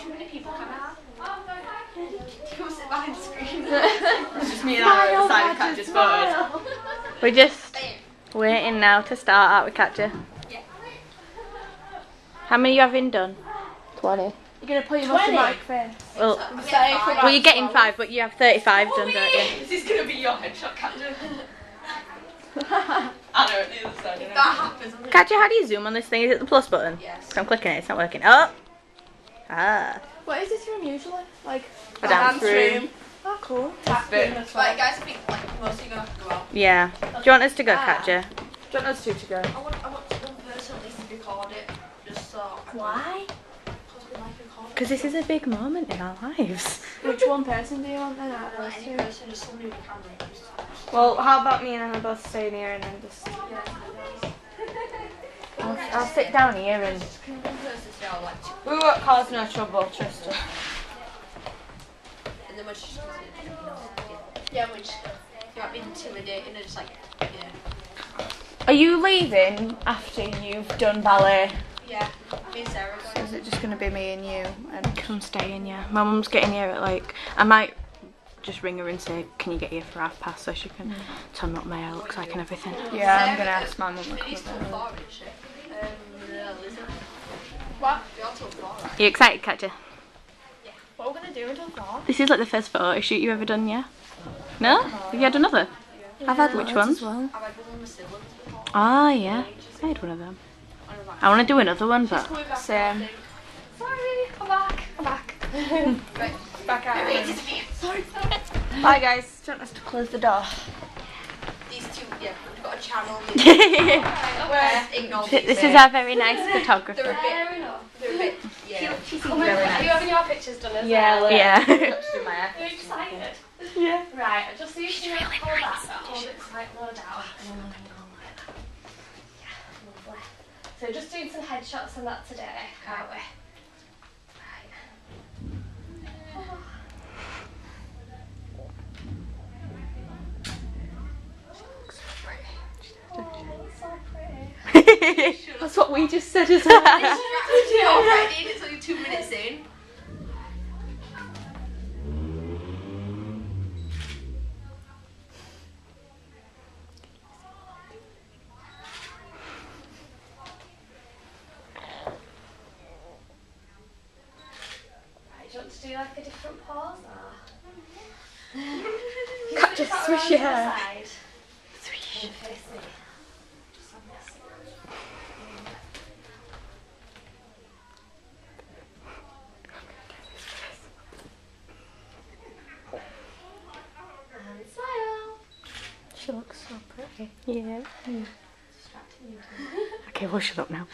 too many people coming out. Go sit behind the screen. It's just me and I at the side of Katja's photos. We're just waiting now to start out with Katja. Yeah. How many you having done? 20. You're gonna put your muscle mic first. Well, I'm getting five. well, you're getting five, but you have 35 done, don't you? This is gonna be your headshot, Katja. I know, it is, I don't know. That happens. I'm Katja, how do you zoom on this thing? Is it the plus button? Yes. I'm clicking it, it's not working. Oh! Ah. What is this room usually? Like A dance room. Oh cool. Tap bit. Right, guys, I think like most of you gonna have to go out. Yeah. Do you want us to go, Ah. Katja? Do you want us two to go? I want, I want one person at least to record it, just so. Why? Because we like recording. Because this is a big moment in our lives. Which one person do you want then out of any two? person, just somebody with a camera. Well, how about me and Anna both staying here and then just... yeah. I'll, I'll sit down here and. Just one person I like to, We won't cause no trouble, trust us. and then when she's yeah, when she, you might be intimidating and just like, yeah. Are you leaving after you've done ballet? Yeah, me and Sarah are is it just going to be me and you? And come staying, yeah. My mum's getting here at like. I might just ring her and say, can you get here for half past so she can tell me what my hair looks like and everything. Yeah, I'm gonna uh, ask my mum What? You're till four, right? Are you excited, Katja? What are we gonna do until four? This is like the first photo shoot you've ever done, yeah? No? Have you had another? I've had Which ones? as well. I've had one with my siblings before. Ah, yeah. I had one of them. I want to do another one, but. Same. Sorry, I'm back. I'm back. Right. Back out. Wait, disappear. Sorry. Bye guys. Do you want us to close the door? These two, yeah, we've got a channel. Where ignore this is our very nice They're a photographer. bit, they're a bit, yeah. Oh my God, Are you having your pictures done as Yeah, well? Yeah. Got to do my hair. Are you excited? Yeah. Right, just so you can hold that, hold it quite low down. Oh, yeah, lovely. So just doing some headshots on that today, can't we? Right. So pretty. That's what we just said as well. You're already, it's only two minutes in. Do you want to do like a different pose or? Cut, just swish your hair. side. And face me. Just like this. And smile. She looks so pretty. Yeah. Distracting you. Okay, well, shut up now.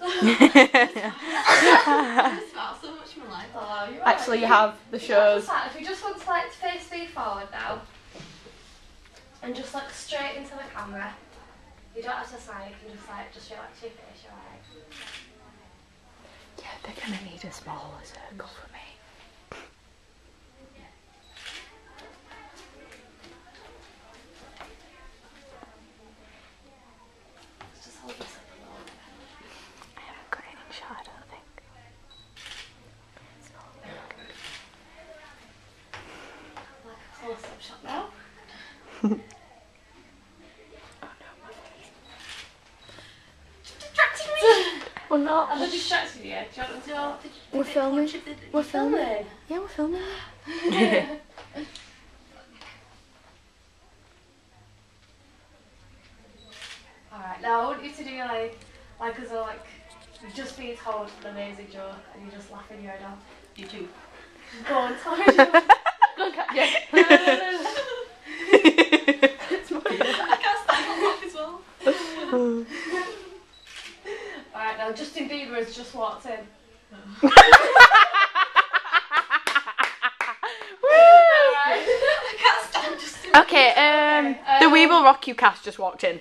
It smells so much more like Oh, you're Actually, you have the shows. If you just want to like face me forward now and just look straight into the camera. You don't have to smile, you can just like just relax your face, you're alright. Yeah, they're gonna need a smaller circle for me. Just hold this up a little bit. I haven't got any shot, I don't think. Like a close up shot now. Well, not. I'm distracted you. Do you want to We're filming. We're filming. filming? Yeah, we're filming. Alright, now I want you to do like, like as though like you've just been told an amazing joke and you're just laughing your head off. You too. Go on, tell me a joke. Go on, Kat. No, no, no, no, no. I can't stand on laugh as well. Alright, now Justin Bieber has just walked in. Alright. I can't stand just Okay, um, the We Will Rock You cast just walked in.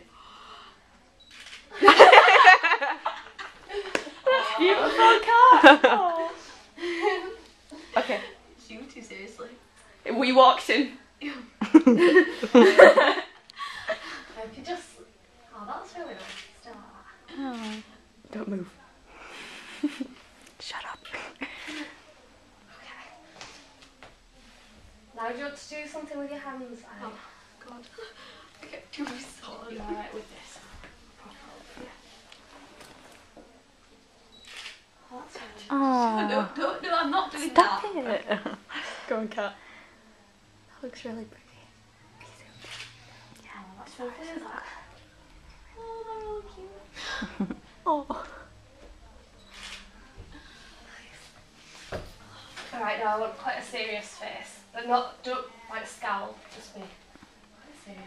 Beautiful cat. okay, you too seriously. we walked in. If you just. Oh, Oh, that's really nice. Still like that. Oh. Don't move. Shut up. Okay. Now do you want to do something with your hands? Anne? Oh, God. I get too sword. You alright with this? Oh, that's Oh. No, don't, no, I'm not doing Stop that. it. Go on, cat. That looks really pretty. Oh, that's really good. Oh, they're really cute. Oh. Alright, now I want quite a serious face. But not, don't like scowl, just me. Quite serious.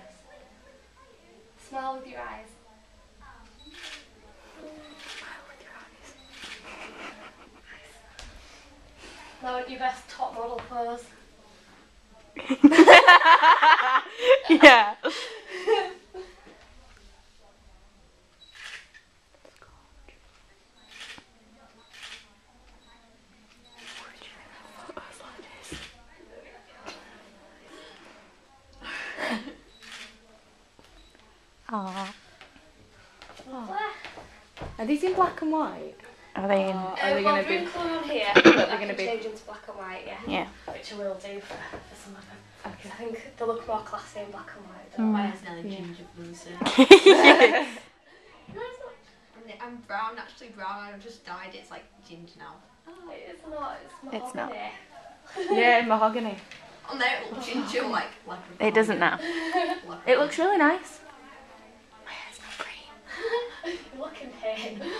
Smile with your eyes. Now your best top model pose. yeah. Are these in black and white? Are they in? Or Uh, are they well, going to green be? colour on here. they're I gonna be- change into black and white, yeah. Yeah. Which I will do for, for some of them. Okay. I think they look more classy in black and white. Mm. Don't My hair's nearly Yeah. ginger blues. No, it's not. I'm- I'm brown, actually brown. I've just dyed it. It's like ginger now. Oh, it's not. It's, It's not. Yeah, mahogany. On there it looks ginger, like like. It doesn't now. It looks really nice. My hair's not green. You look in pain.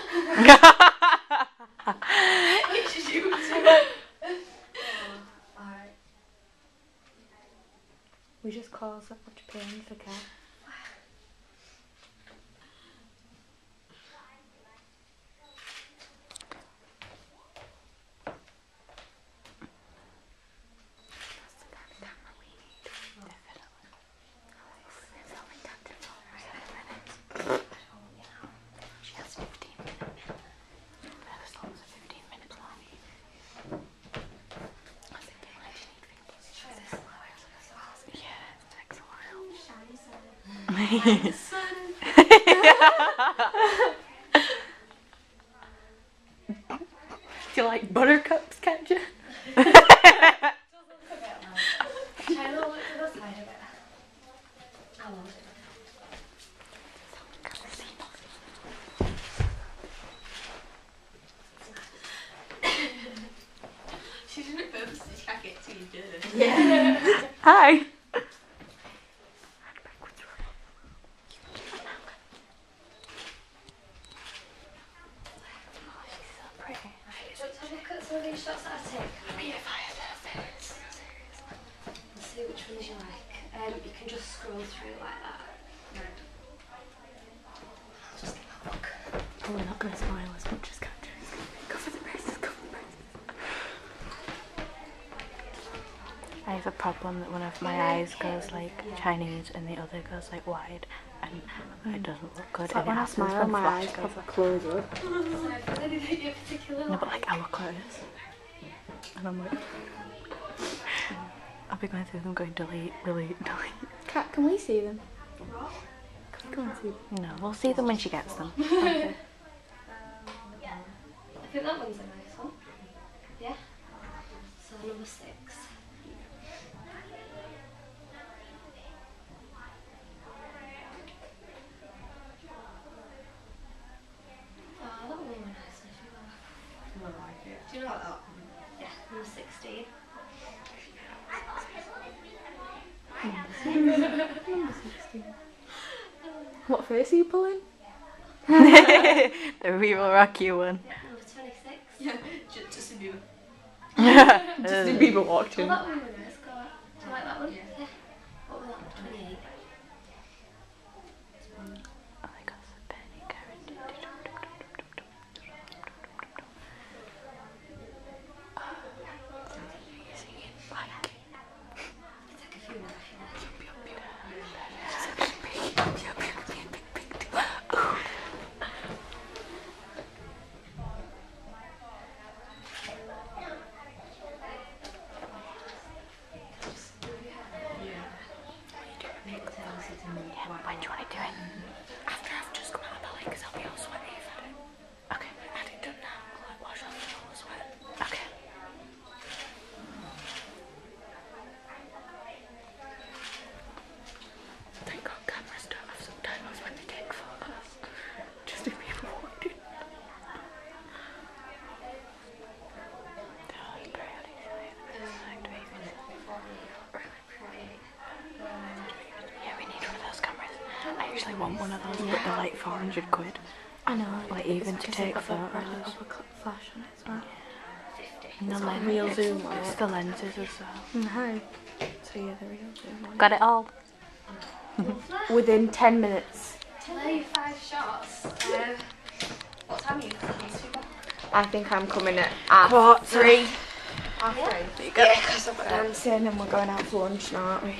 It's you. Alright. We just caused that much pain for cat. She has 15 minutes. As long as 15 minutes long. I think it might need fingers. Yeah, it takes a while. Do you like buttercups, Katja? Try and look to the side a bit. I love it. Did it purposely. She can't you, Hi. Right, let's have a look at some of these shots that I've taken. And see which ones you like. Um, you can just scroll through like that. Just give a look. Oh, we're not going to smile as much as Katja. Go for the braces, go for the braces. I have a problem that one of my eyes goes like Chinese and the other goes like wide and it doesn't look good. It's like and when I happens smile, when my flash eyes goes- proper close up. So if there's anything you particularly No, but like. like our clothes. And I'm like, I'll be going through them going delete, delete, delete. Cat, can we see them? Can we go and see them? No, we'll see them when she gets them. Okay. Um, I think that one's a nice one. Yeah? So number six. Oh, that one was nice. I feel like. it? Do you know what that? Yeah, number 16. What face are you pulling? the real Rocky one. Yeah, Number 26. Yeah, just, just a new. Justin Bieber walked Oh, in. that one was nice. Go. Do you like that one? Yeah. Why do you want to do it. They're like 400 quid. I know. Like, even to take they've the photos. red proper flash on it as well. And the lens, real zoom it's the lenses as well. No. So yeah, the real zoom Got it all. Within 10 minutes. Play five shots. Um, what time are you coming to? I think I'm coming at, at Quarter. three. Half three. Yeah, because I've got dancing and we're going out for lunch now, aren't we?